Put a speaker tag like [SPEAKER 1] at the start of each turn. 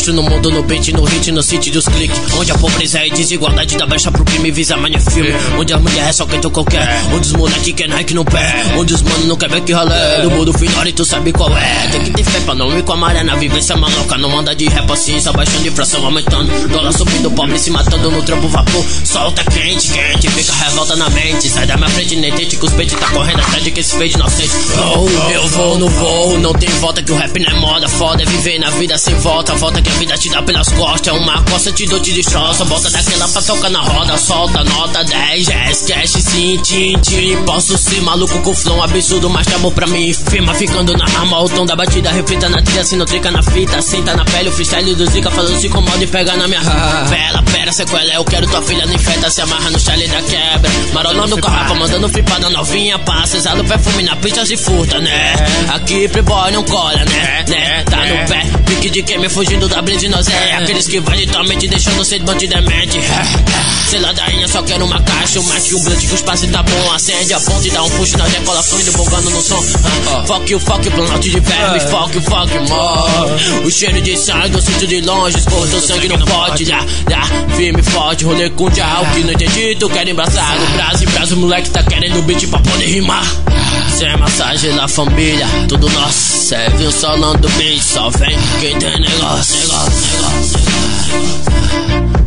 [SPEAKER 1] baixo no mundo, no beat, no hit, no city dos cliques. Onde a pobreza é desigualdade da brecha pro crime visa é filme. Onde a mulher é só quem tu qualquer. Onde os moleque quer Nike no pé. Onde os mano não quer ver que ralé. No mundo final e tu sabe qual é. Tem que ter fé pra não ir com a maré na vivência maluca. Não anda de rap assim, só baixando inflação aumentando. Dólar subindo, pobre se matando no trampo vapor. Solta quente, quente, fica revolta na mente. Sai da minha frente, nem tente que os peitos tá correndo atrás de que esse fade inocente. Oh, vou no voo, não tem volta que o rap não é moda. Foda é viver na vida sem volta. Volta que a vida te dá pelas costas. É uma costa, te dou, te destroça. Volta daquela pra tocar na roda. Solta nota 10, jazz, cash, sim, tim, tim. Posso ser maluco com flow absurdo, mas tá bom pra mim. Firma ficando na arma, o tom da batida. Reflita na trilha, se não trica na fita. Senta na pele, o freestyle do Zika. Falando se incomoda e pega na minha. Pera, pera, sequela. Eu quero tua filha no infeta. Se amarra no chale da quebra. Marolando com a Rafa, mandando flipada novinha. Passa, exala o perfume na pista se furta, né? Aqui, playboy não cola, né? né? Tá no pé, pique de quem me fugindo da blitz nós é. Aqueles que vai de tua mente deixando ser bandido demente. Sei ladainha, só quero uma caixa, um macho, um blunt que o espaço tá bom. Acende a ponte, dá um puxo na decola, fluindo, bongando no som. Ah, fuck you, fuck you, planalto de verme, fuck you, fuck you, more. O cheiro de sangue, eu sinto de longe, escorto sangue não pode. Dá, dá, firme, forte, rolê com tchau, que não entendi, tu quer embraçar no braço braço, moleque tá querendo beat pra poder rimar. Sem massagem na família, família, tudo nosso. Serve o salão do bicho, só vem quem tem negócio. negócio, negócio, negócio.